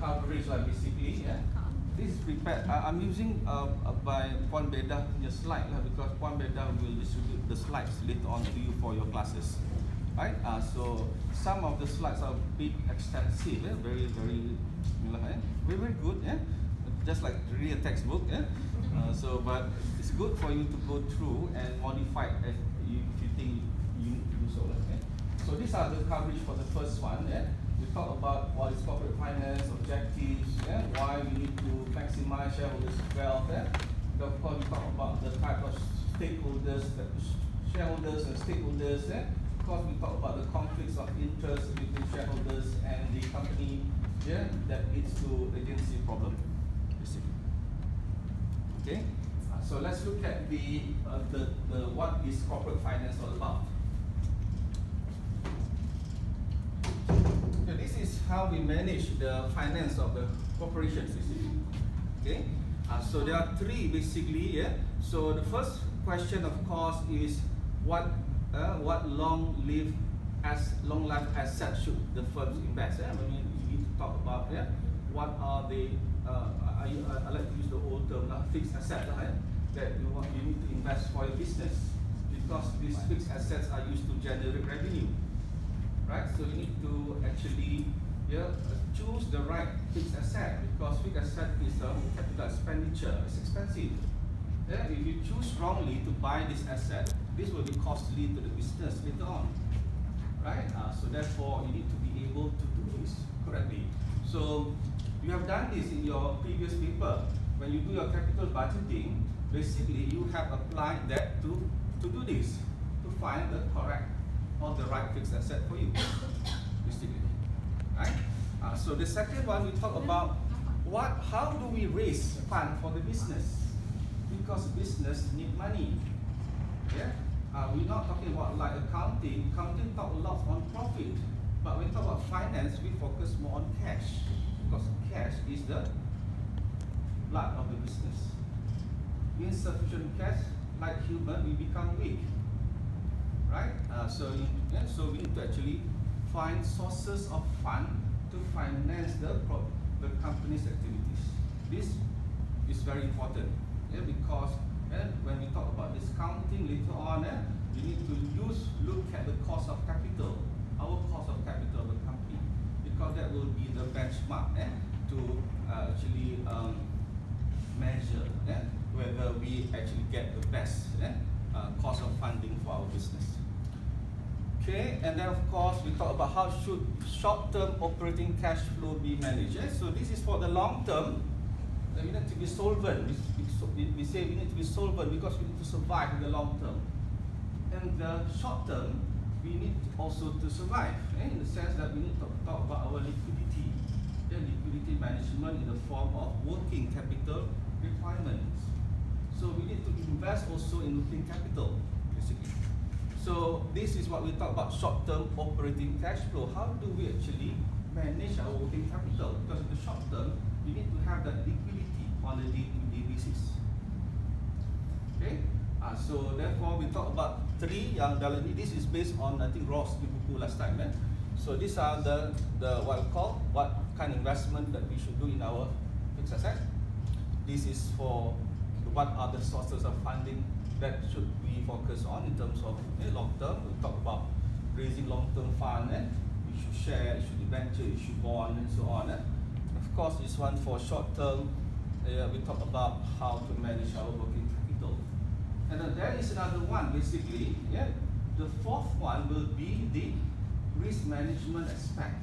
coverage lah basically. Yeah. This is prepared. I, I'm using uh, uh, by Puan Bedah punya slide lah because Puan Bedah will distribute the slides later on to you for your classes. Right? Uh, so some of the slides are a bit extensive, yeah? very very, yeah? very very good, yeah. Just like read a textbook, yeah. Uh, so but it's good for you to go through and modify if you, if you think you need to do so. Okay? So these are the coverage for the first one. Yeah? We talk about what is corporate finance, objectives, yeah? why we need to maximize shareholders' wealth. Yeah? Of course, we talk about the type of stakeholders, shareholders and stakeholders. Yeah? Of course, we talk about the conflicts of interest between shareholders and the company yeah? that leads to agency problem. Okay, so let's look at the, uh, the, the what is corporate finance all about. So this is how we manage the finance of the corporations. Okay, uh, so there are three basically. Yeah. So the first question, of course, is what uh, what long live as long life assets should the firms invest? Yeah? I mean, you need to talk about yeah, what are the uh, I, I, I like to use the old term uh, fixed asset right? that you want you need to invest for your business because these fixed assets are used to generate revenue right? So you need to actually yeah, choose the right fixed asset because fixed asset is a capital expenditure. It's expensive. Yeah, if you choose wrongly to buy this asset, this will be costly to the business later on, right? Uh, so therefore, you need to be able to do this correctly. So you have done this in your previous paper. When you do your capital budgeting, basically you have applied that to, to do this, to find the correct or the right fixed asset for you. Right? Uh, so the second one we talk about what how do we raise fund for the business? Because business need money. Yeah? Uh, we're not talking about like accounting. Accounting talk a lot on profit. But when we talk about finance, we focus more on cash. Because cash is the blood of the business. Insufficient cash, like human, we become weak right? Uh, so, yeah, so we need to actually find sources of fund to finance the the company's activities. This is very important, yeah, because yeah, when we talk about discounting later on, yeah, we need to use look at the cost of capital, our cost of capital of the company, because that will be the benchmark yeah, to uh, actually um, measure yeah, whether we actually get the best. Yeah, uh, cost of funding for our business. Okay, and then of course we talk about how should short-term operating cash flow be managed. So this is for the long term. We need to be solvent. We, say we need to be solvent because we need to survive in the long term. And the short term, we need also to survive eh? in the sense that we need to talk about our liquidity. The liquidity management in the form of working capital requirements. So we need to invest also in working capital, basically. So this is what we talk about short-term operating cash flow. How do we actually manage our working capital? Because in the short term, we need to have that liquidity on a day-to-day basis. Okay. Uh, so therefore, we talk about three yang dalam ini. This is based on I think Ross di buku last time. Eh? So these are the the what we call what kind of investment that we should do in our fixed asset. This is for what are the sources of funding that should we focus on in terms of long term. We talk about raising long term fund, eh? should share, issue debenture, should bond, and so on. Eh? Of course, this one for short term, uh, we talk about how to manage our working capital. And then there is another one, basically. Yeah, the fourth one will be the risk management aspect.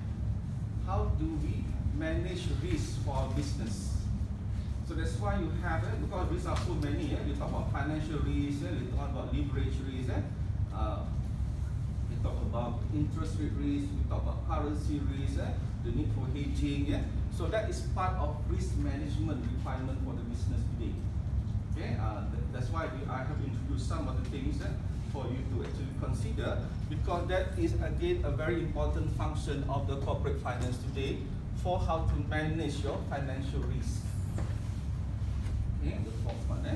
How do we manage risk for our business? So that's why you have it, because these are so many. Eh? You talk about financial risk, eh? you talk about leverage risk, eh? uh, we talk about interest rate risk, we talk about currency risk, eh? the need for hedging. Yeah? So that is part of risk management requirement for the business today. Okay, uh, that's why we, I have introduced some of the things eh? for you to actually consider, because that is again a very important function of the corporate finance today for how to manage your financial risk. Okay, the fourth one. Eh?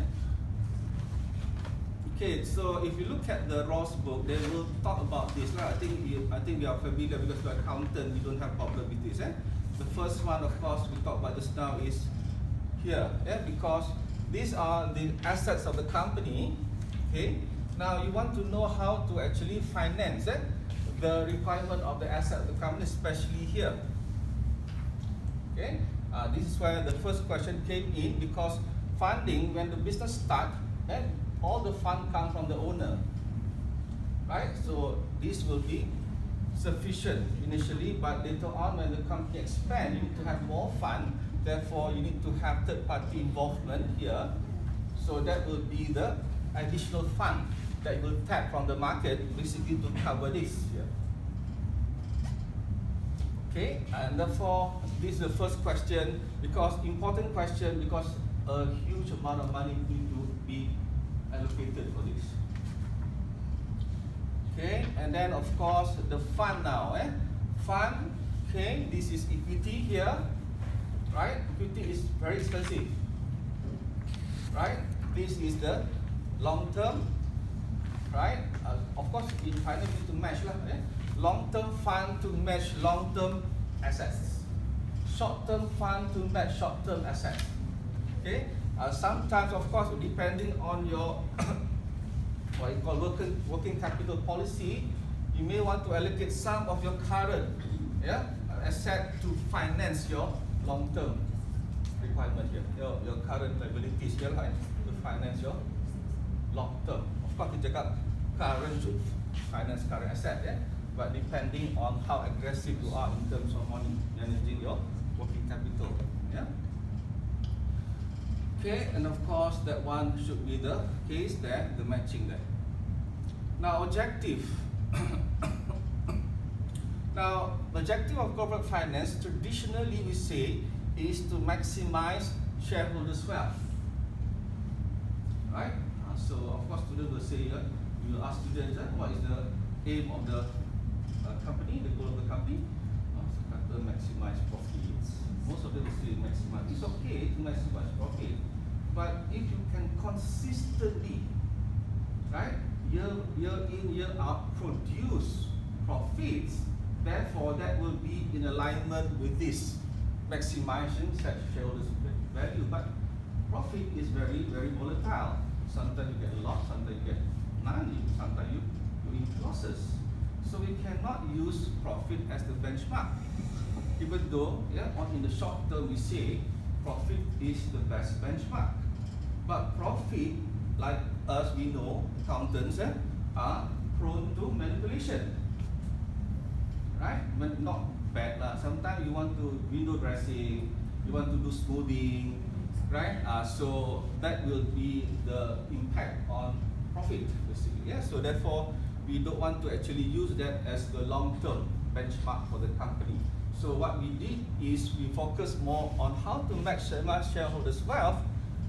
Okay, so if you look at the Ross book, they will talk about this. Right? I think we, I think we are familiar because we are accountant, we don't have problem with this. Eh? the first one, of course, we talked about just now is here, yeah, because these are the assets of the company. Okay, now you want to know how to actually finance eh, the requirement of the asset of the company, especially here. Okay, uh, this is where the first question came in because funding, when the business start, eh, all the fund come from the owner, right? So this will be sufficient initially, but later on when the company expand, you need to have more fund. Therefore, you need to have third party involvement here. So that will be the additional fund that will tap from the market basically to cover this here. Okay, and therefore this is the first question because important question because a huge amount of money to be allocated for this. Okay, and then of course the fund now, eh? Fund, okay, this is equity here, right? Equity is very expensive, right? This is the long term, right? Uh, of course, in finance, need to match lah, eh? Long-term fund to match long-term assets. Short-term fund to match short-term assets. Okay. Uh, sometimes, of course, depending on your what you call working, working capital policy, you may want to allocate some of your current yeah, asset to finance your long-term requirement here, your, your current liabilities here, right, to finance your long-term. Of course, you cakap current should finance current asset, yeah but depending on how aggressive you are in terms of money managing your working capital. Yeah. Okay, and of course that one should be the case there, the matching there. Now objective. now objective of corporate finance traditionally we say is to maximize shareholders' wealth. Right? Uh, so of course students will say, uh, you ask students, uh, what is the aim of the company, the goal of the company, uh, kata maximize profits. Most of them will say maximize. It's okay to maximize profit, but if you can consistently, right, year year in year out produce profits, therefore that will be in alignment with this maximizing such shareholders value. But profit is very very volatile. Sometimes you get a lot, sometimes you get none, sometimes you you losses. So we cannot use profit as the benchmark. Even though, yeah, on in the short term we say profit is the best benchmark. But profit, like us we know, accountants eh, are prone to manipulation. Right? But not bad lah. Sometimes you want to window dressing, you want to do smoothing, right? Uh, so that will be the impact on profit basically. Yeah. So therefore we don't want to actually use that as the long-term benchmark for the company. So what we did is we focus more on how to maximize shareholders' wealth,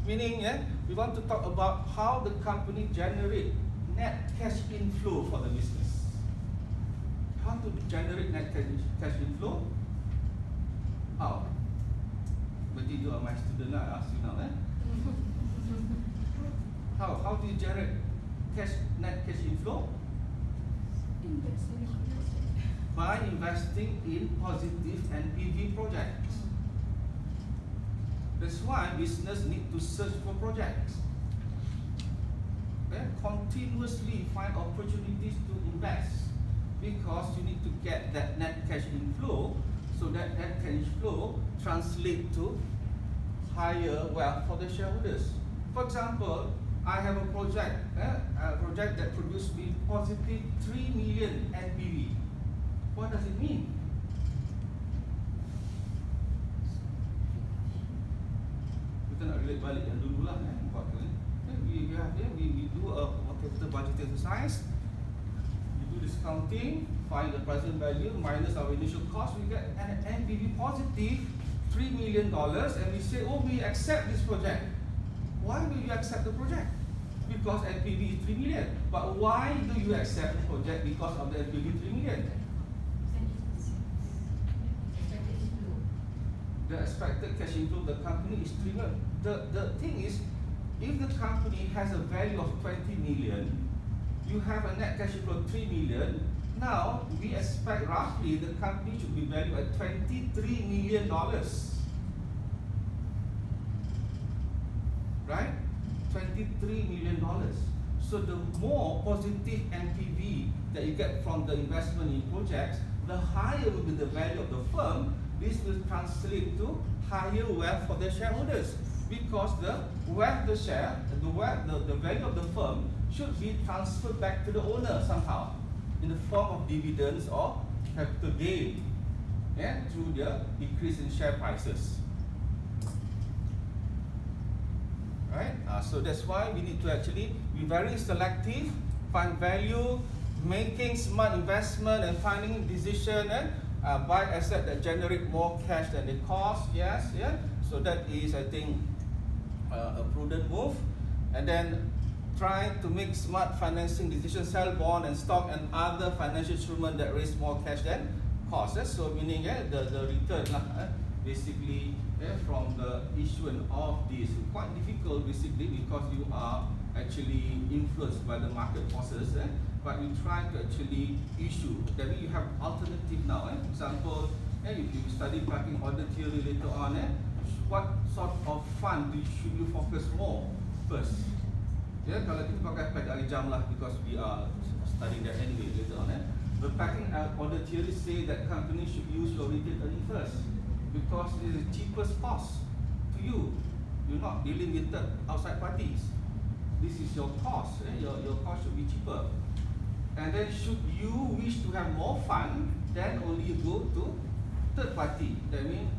meaning yeah, we want to talk about how the company generate net cash inflow for the business. How to generate net cash inflow? How? But you are my student, I ask you now. Eh? how? How do you generate cash net cash inflow? By investing in positive NPV projects. That's why business need to search for projects. And continuously find opportunities to invest because you need to get that net cash inflow so that net cash flow translate to higher wealth for the shareholders. For example, I have a project, eh, a project that produced me positive 3 million NPV. What does it mean? Kita nak relate balik yang dulu lah eh, buat. Eh, we, we, have, we, we do a, a capital budget exercise. We do discounting, find the present value minus our initial cost. We get an NPV positive $3 million and we say, oh, we accept this project. Why will you accept the project? Because NPV is 3 million. But why do you accept the project because of the NPV 3 million? The expected cash inflow of the company is 3 million. The, the thing is, if the company has a value of 20 million, you have a net cash inflow of 3 million, now we expect roughly the company should be valued at 23 million dollars. Right? 23 million dollars. So the more positive NPV that you get from the investment in projects, the higher will be the value of the firm. This will translate to higher wealth for the shareholders because the wealth the share, the wealth, the, the value of the firm should be transferred back to the owner somehow in the form of dividends or capital gain yeah, through the increase in share prices. Right? Uh, so that's why we need to actually be very selective, find value, making smart investment and finding decision and uh, buy asset that generate more cash than they cost. Yes, yeah. So that is, I think, uh, a prudent move. And then try to make smart financing decisions, sell bond and stock and other financial instruments that raise more cash than cost. Eh? So meaning eh, the, the return lah, eh? basically eh, from the issuance of this. Quite difficult basically because you are actually influenced by the market forces. But you try to actually issue. That means you have alternative now. Eh? For example, eh, if you study parking order theory later on, eh, what sort of fund should you focus more first? Ya, kalau kita pakai pack dari jam lah because we are studying that anyway later on. Eh? The packing order theory say that company should use your retail earning first because it is the cheapest cost to you. You're not dealing with outside parties. This is your cost. Eh? Your, your cost should be cheaper. And then should you wish to have more fun, then only go to third party. That means